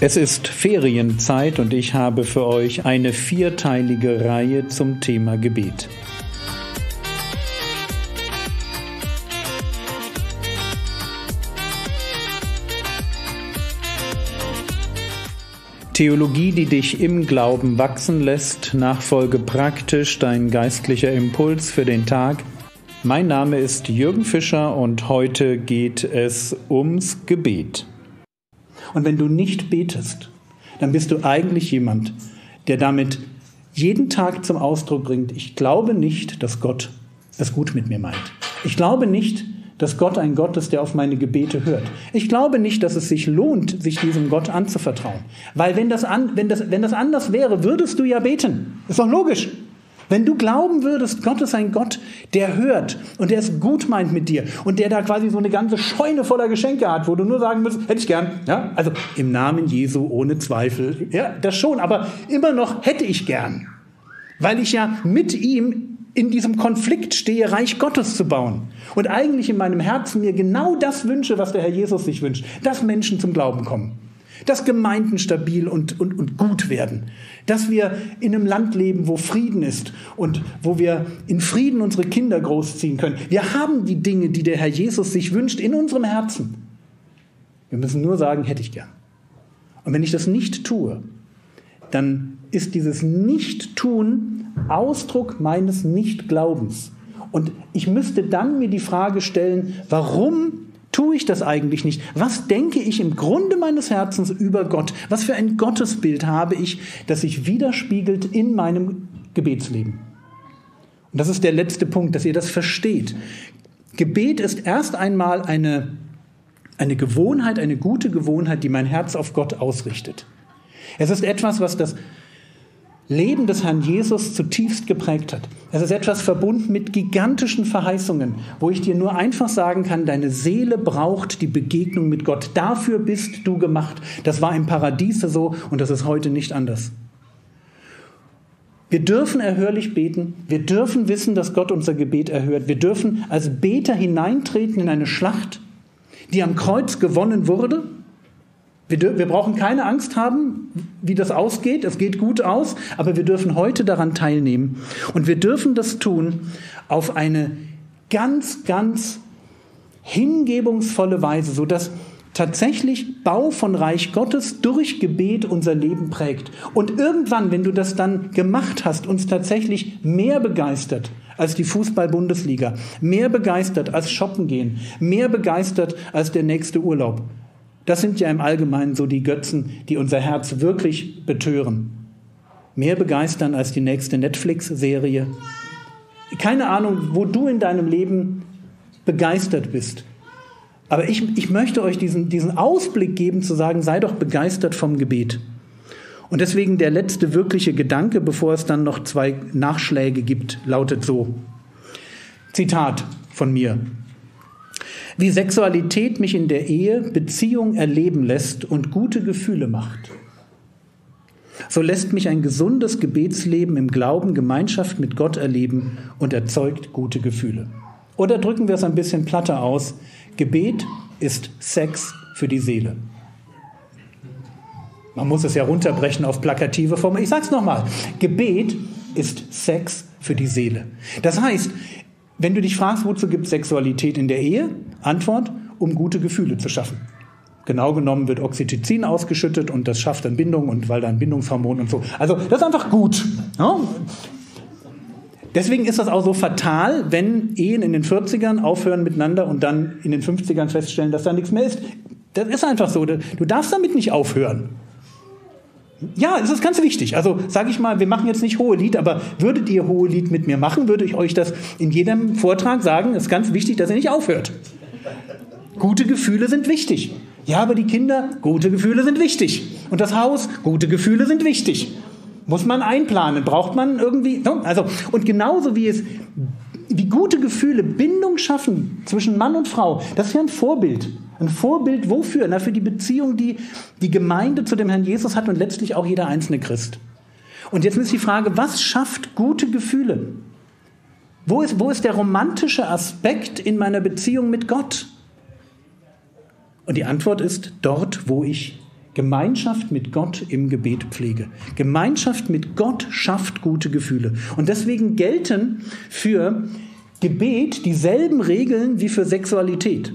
Es ist Ferienzeit und ich habe für euch eine vierteilige Reihe zum Thema Gebet. Theologie, die dich im Glauben wachsen lässt, Nachfolge praktisch, dein geistlicher Impuls für den Tag. Mein Name ist Jürgen Fischer und heute geht es ums Gebet. Und wenn du nicht betest, dann bist du eigentlich jemand, der damit jeden Tag zum Ausdruck bringt, ich glaube nicht, dass Gott es gut mit mir meint. Ich glaube nicht, dass Gott ein Gott ist, der auf meine Gebete hört. Ich glaube nicht, dass es sich lohnt, sich diesem Gott anzuvertrauen. Weil wenn das, an, wenn das, wenn das anders wäre, würdest du ja beten. Ist doch logisch. Wenn du glauben würdest, Gott ist ein Gott, der hört und der es gut meint mit dir und der da quasi so eine ganze Scheune voller Geschenke hat, wo du nur sagen müsst, hätte ich gern, ja, also im Namen Jesu ohne Zweifel, ja, das schon, aber immer noch hätte ich gern, weil ich ja mit ihm in diesem Konflikt stehe, Reich Gottes zu bauen und eigentlich in meinem Herzen mir genau das wünsche, was der Herr Jesus sich wünscht, dass Menschen zum Glauben kommen dass Gemeinden stabil und, und, und gut werden, dass wir in einem Land leben, wo Frieden ist und wo wir in Frieden unsere Kinder großziehen können. Wir haben die Dinge, die der Herr Jesus sich wünscht, in unserem Herzen. Wir müssen nur sagen, hätte ich gern. Und wenn ich das nicht tue, dann ist dieses Nicht-Tun Ausdruck meines Nicht-Glaubens. Und ich müsste dann mir die Frage stellen, warum tue ich das eigentlich nicht? Was denke ich im Grunde meines Herzens über Gott? Was für ein Gottesbild habe ich, das sich widerspiegelt in meinem Gebetsleben? Und das ist der letzte Punkt, dass ihr das versteht. Gebet ist erst einmal eine, eine Gewohnheit, eine gute Gewohnheit, die mein Herz auf Gott ausrichtet. Es ist etwas, was das Leben des Herrn Jesus zutiefst geprägt hat. Es ist etwas verbunden mit gigantischen Verheißungen, wo ich dir nur einfach sagen kann, deine Seele braucht die Begegnung mit Gott. Dafür bist du gemacht. Das war im Paradiese so und das ist heute nicht anders. Wir dürfen erhörlich beten. Wir dürfen wissen, dass Gott unser Gebet erhört. Wir dürfen als Beter hineintreten in eine Schlacht, die am Kreuz gewonnen wurde wir, wir, brauchen keine Angst haben, wie das ausgeht. Es geht gut aus, aber wir dürfen heute daran teilnehmen. Und wir dürfen das tun auf eine ganz, ganz hingebungsvolle Weise, sodass tatsächlich Bau von Reich Gottes durch Gebet unser Leben prägt. Und irgendwann, wenn du das dann gemacht hast, uns tatsächlich mehr begeistert als die Fußball-Bundesliga, mehr begeistert als Shoppen gehen, mehr begeistert als der nächste Urlaub, das sind ja im Allgemeinen so die Götzen, die unser Herz wirklich betören. Mehr begeistern als die nächste Netflix-Serie. Keine Ahnung, wo du in deinem Leben begeistert bist. Aber ich, ich möchte euch diesen, diesen Ausblick geben, zu sagen, sei doch begeistert vom Gebet. Und deswegen der letzte wirkliche Gedanke, bevor es dann noch zwei Nachschläge gibt, lautet so. Zitat von mir wie Sexualität mich in der Ehe Beziehung erleben lässt und gute Gefühle macht. So lässt mich ein gesundes Gebetsleben im Glauben Gemeinschaft mit Gott erleben und erzeugt gute Gefühle. Oder drücken wir es ein bisschen platter aus. Gebet ist Sex für die Seele. Man muss es ja runterbrechen auf plakative Form. Ich sage es nochmal. Gebet ist Sex für die Seele. Das heißt, wenn du dich fragst, wozu gibt es Sexualität in der Ehe? Antwort, um gute Gefühle zu schaffen. Genau genommen wird Oxytocin ausgeschüttet und das schafft dann Bindung und weil dann Bindungshormon und so. Also das ist einfach gut. Ja? Deswegen ist das auch so fatal, wenn Ehen in den 40ern aufhören miteinander und dann in den 50ern feststellen, dass da nichts mehr ist. Das ist einfach so. Du darfst damit nicht aufhören. Ja, es ist ganz wichtig. Also sage ich mal, wir machen jetzt nicht hohe Lied, aber würdet ihr hohe Lied mit mir machen, würde ich euch das in jedem Vortrag sagen. Es ist ganz wichtig, dass ihr nicht aufhört. Gute Gefühle sind wichtig. Ja, aber die Kinder, gute Gefühle sind wichtig. Und das Haus, gute Gefühle sind wichtig. Muss man einplanen, braucht man irgendwie. Also, und genauso wie es, wie gute Gefühle Bindung schaffen zwischen Mann und Frau, das ist ja ein Vorbild. Ein Vorbild wofür? Na, für die Beziehung, die die Gemeinde zu dem Herrn Jesus hat und letztlich auch jeder einzelne Christ. Und jetzt ist die Frage, was schafft gute Gefühle? Wo ist, wo ist der romantische Aspekt in meiner Beziehung mit Gott? Und die Antwort ist dort, wo ich Gemeinschaft mit Gott im Gebet pflege. Gemeinschaft mit Gott schafft gute Gefühle. Und deswegen gelten für Gebet dieselben Regeln wie für Sexualität.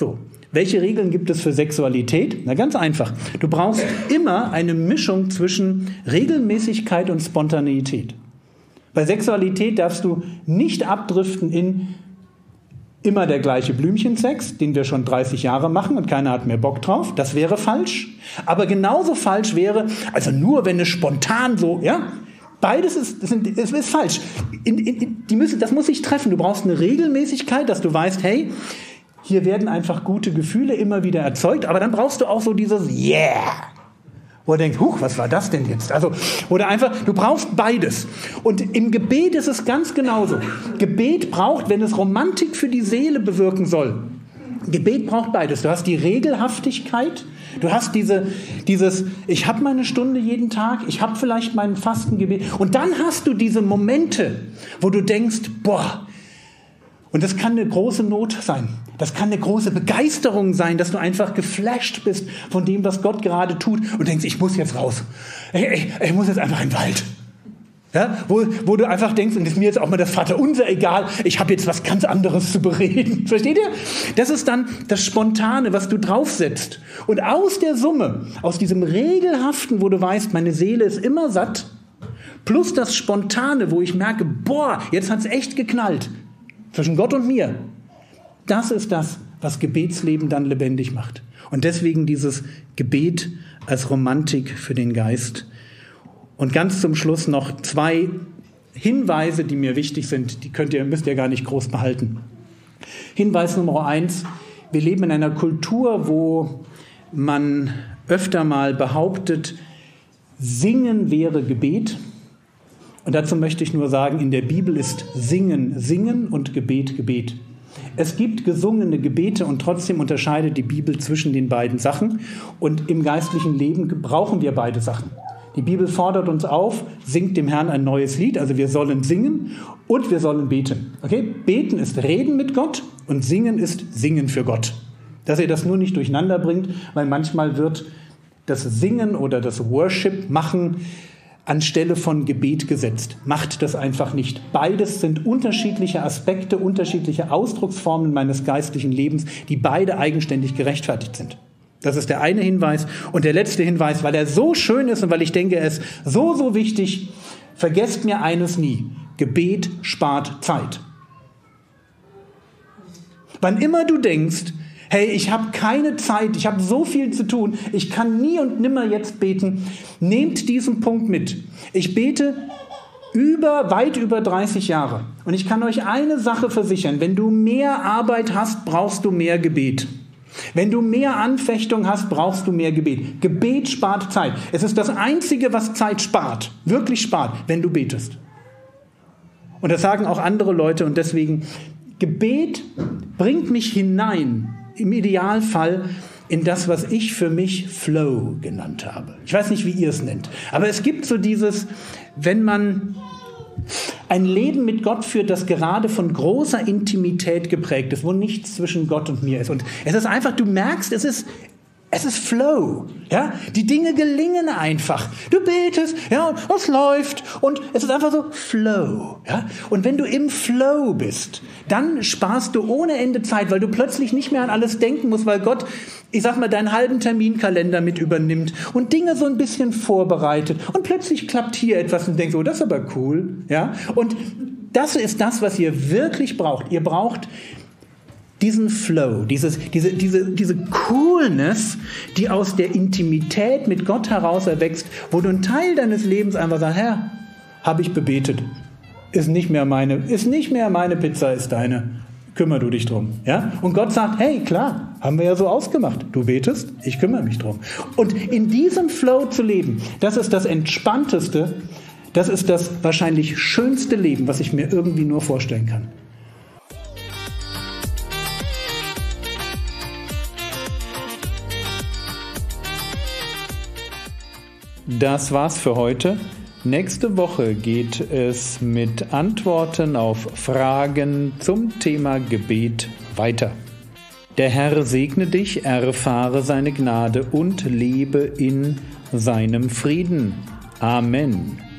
So, welche Regeln gibt es für Sexualität? Na ganz einfach. Du brauchst immer eine Mischung zwischen Regelmäßigkeit und Spontaneität. Bei Sexualität darfst du nicht abdriften in immer der gleiche Blümchensex, den wir schon 30 Jahre machen und keiner hat mehr Bock drauf. Das wäre falsch. Aber genauso falsch wäre, also nur wenn es spontan so, ja, Beides ist, ist, ist, ist falsch. In, in, die müssen, das muss sich treffen. Du brauchst eine Regelmäßigkeit, dass du weißt, hey, hier werden einfach gute Gefühle immer wieder erzeugt, aber dann brauchst du auch so dieses Yeah. Wo er denkt, huch, was war das denn jetzt? Also, oder einfach, du brauchst beides. Und im Gebet ist es ganz genauso. Gebet braucht, wenn es Romantik für die Seele bewirken soll, Gebet braucht beides. Du hast die Regelhaftigkeit, du hast diese, dieses, ich habe meine Stunde jeden Tag, ich habe vielleicht mein Fastengebet. Und dann hast du diese Momente, wo du denkst, boah, und das kann eine große Not sein. Das kann eine große Begeisterung sein, dass du einfach geflasht bist von dem, was Gott gerade tut und denkst, ich muss jetzt raus. Ich, ich, ich muss jetzt einfach in den Wald. Ja, wo, wo du einfach denkst, und ist mir jetzt auch mal das Vaterunser egal, ich habe jetzt was ganz anderes zu bereden. Versteht ihr? Das ist dann das Spontane, was du draufsetzt. Und aus der Summe, aus diesem Regelhaften, wo du weißt, meine Seele ist immer satt, plus das Spontane, wo ich merke, boah, jetzt hat's echt geknallt zwischen Gott und mir. Das ist das, was Gebetsleben dann lebendig macht. Und deswegen dieses Gebet als Romantik für den Geist und ganz zum Schluss noch zwei Hinweise, die mir wichtig sind. Die könnt ihr, müsst ihr gar nicht groß behalten. Hinweis Nummer eins. Wir leben in einer Kultur, wo man öfter mal behauptet, Singen wäre Gebet. Und dazu möchte ich nur sagen, in der Bibel ist Singen Singen und Gebet Gebet. Es gibt gesungene Gebete und trotzdem unterscheidet die Bibel zwischen den beiden Sachen. Und im geistlichen Leben brauchen wir beide Sachen. Die Bibel fordert uns auf, singt dem Herrn ein neues Lied, also wir sollen singen und wir sollen beten. Okay? Beten ist Reden mit Gott und Singen ist Singen für Gott. Dass ihr das nur nicht durcheinander bringt, weil manchmal wird das Singen oder das Worship machen anstelle von Gebet gesetzt. Macht das einfach nicht. Beides sind unterschiedliche Aspekte, unterschiedliche Ausdrucksformen meines geistlichen Lebens, die beide eigenständig gerechtfertigt sind. Das ist der eine Hinweis. Und der letzte Hinweis, weil er so schön ist und weil ich denke, er ist so, so wichtig, vergesst mir eines nie. Gebet spart Zeit. Wann immer du denkst, hey, ich habe keine Zeit, ich habe so viel zu tun, ich kann nie und nimmer jetzt beten, nehmt diesen Punkt mit. Ich bete über, weit über 30 Jahre. Und ich kann euch eine Sache versichern, wenn du mehr Arbeit hast, brauchst du mehr Gebet. Wenn du mehr Anfechtung hast, brauchst du mehr Gebet. Gebet spart Zeit. Es ist das Einzige, was Zeit spart, wirklich spart, wenn du betest. Und das sagen auch andere Leute und deswegen, Gebet bringt mich hinein, im Idealfall, in das, was ich für mich Flow genannt habe. Ich weiß nicht, wie ihr es nennt, aber es gibt so dieses, wenn man ein Leben mit Gott führt, das gerade von großer Intimität geprägt ist, wo nichts zwischen Gott und mir ist. Und es ist einfach, du merkst, es ist, es ist Flow, ja. Die Dinge gelingen einfach. Du betest, ja, und es läuft und es ist einfach so Flow, ja. Und wenn du im Flow bist, dann sparst du ohne Ende Zeit, weil du plötzlich nicht mehr an alles denken musst, weil Gott, ich sag mal, deinen halben Terminkalender mit übernimmt und Dinge so ein bisschen vorbereitet und plötzlich klappt hier etwas und denkst, oh, das ist aber cool, ja. Und das ist das, was ihr wirklich braucht. Ihr braucht diesen Flow, dieses, diese, diese, diese Coolness, die aus der Intimität mit Gott heraus erwächst, wo du einen Teil deines Lebens einfach sagst, Herr, habe ich bebetet, ist nicht mehr meine, ist nicht mehr meine Pizza, ist deine. Kümmer du dich drum, ja? Und Gott sagt, hey, klar, haben wir ja so ausgemacht. Du betest, ich kümmere mich drum. Und in diesem Flow zu leben, das ist das entspannteste, das ist das wahrscheinlich schönste Leben, was ich mir irgendwie nur vorstellen kann. Das war's für heute. Nächste Woche geht es mit Antworten auf Fragen zum Thema Gebet weiter. Der Herr segne dich, erfahre seine Gnade und lebe in seinem Frieden. Amen.